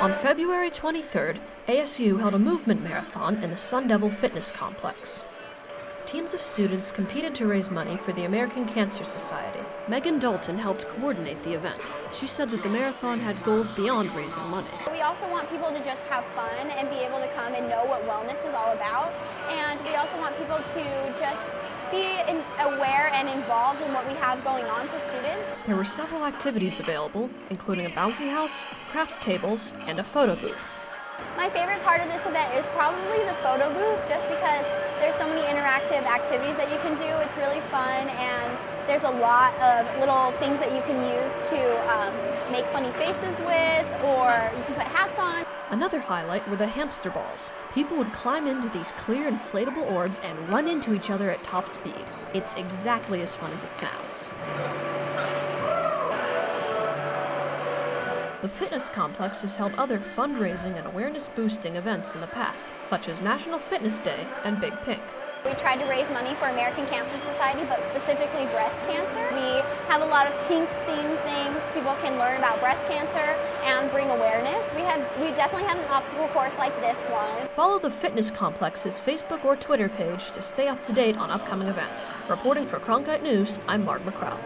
On February 23rd, ASU held a movement marathon in the Sun Devil Fitness Complex. Teams of students competed to raise money for the American Cancer Society. Megan Dalton helped coordinate the event. She said that the marathon had goals beyond raising money. We also want people to just have fun and be able to come and know what wellness is all about. And we also want people to just be aware and involved in what we have going on for students. There were several activities available, including a bouncy house, craft tables, and a photo booth. My favorite part of this event is probably the photo booth just because there's so many interactive activities that you can do. It's really fun and there's a lot of little things that you can use to um, make funny faces with or you can put hats on. Another highlight were the hamster balls. People would climb into these clear inflatable orbs and run into each other at top speed. It's exactly as fun as it sounds. The fitness complex has held other fundraising and awareness boosting events in the past, such as National Fitness Day and Big Pink. We tried to raise money for American Cancer Society, but specifically breast cancer. We have a lot of pink themed things. People can learn about breast cancer and bring awareness. We had we definitely had an obstacle course like this one. Follow the fitness complex's Facebook or Twitter page to stay up to date on upcoming events. Reporting for Cronkite News, I'm Mark MacKrell.